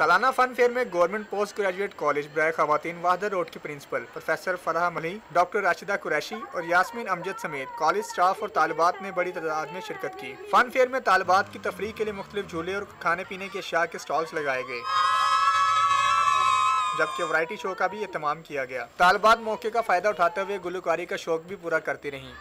سالانہ fun fair میں government post graduate college برائے خواتین وحدہ روڈ کی پرنسپل پروفیسر فرح ملی ڈاکٹر راشدہ قریشی اور یاسمین امجد سمیت کالج سٹاف اور طالبات نے بڑی تعداد میں شرکت کی۔ فن فیئر میں طالبات کی تفریح کے لیے مختلف جھولے اور کھانے پینے کی اشیاء کے سٹالز لگائے گئے، جبکہ ورائٹی شو کا بھی اہتمام کیا گیا۔ طالبات موقع کا فائدہ اٹھاتے ہوئے گلوکاری کا شوق بھی پورا کرتی رہیں۔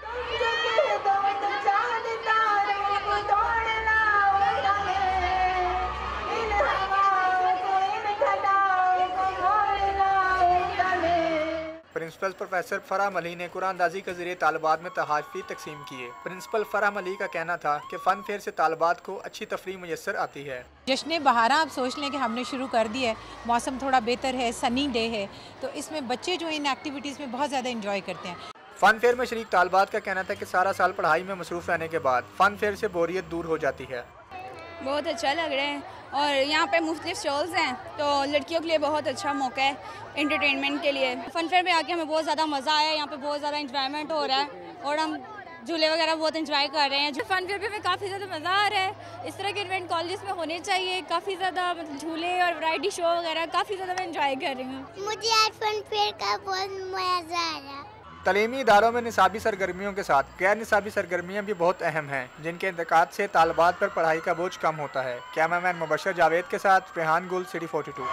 پرنسپل پروفیسر فرح ملی نے قرآن اندازی کے ذریعے طالبات میں تحافظ تقسیم کیے۔ پرنسپل فرح ملی کا کہنا تھا کہ فن فیئر سے طالبات کو اچھی تفریح میسر آتی ہے۔ جشن بہارا آپ سوچ لیں کہ ہم نے شروع کر دی ہے موسم تھوڑا بہتر ہے سنی ڈے ہے تو اس میں بچے جو ان ایکٹیویٹیز میں بہت زیادہ انجوائے کرتے ہیں۔ فن فیئر میں شریک طالبات کا کہنا تھا کہ سارا سال پڑھائی میں مصروف رہنے کے بعد فن فیئر سے بوریت دور ہو جاتی ہے۔ بہت اچھا لگ رہا ہے اور یہاں پہ مختلف شوز ہیں تو لڑکیوں کے لیے بہت اچھا موقع ہے انٹرٹینمنٹ کے لیے۔ فن فیئر میں آ کے ہمیں بہت زیادہ مزہ آیا ہے، یہاں پہ بہت زیادہ انجوائمنٹ ہو رہا ہے اور ہم جھولے وغیرہ بہت انجوائے کر رہے ہیں۔ جو فن فیئر پہ ہمیں کافی زیادہ مزہ آ رہا ہے، اس طرح کے ایونٹ کالجز میں ہونے چاہیے، کافی زیادہ جھولے اور ورائٹی شو وغیرہ کافی زیادہ میں انجوائے کر رہی ہوں۔ مجھے آج فن فیئر کا بہت مزہ آ رہا تعلیمی اداروں میں نصابی سرگرمیوں کے ساتھ، غیر نصابی سرگرمیاں بھی بہت اہم ہیں، جن کے انتقاد سے طالبات پر پڑھائی کا بوجھ کم ہوتا ہے۔ کیمرہ مین مبشر جاوید کے ساتھ Rehan Gul city forty two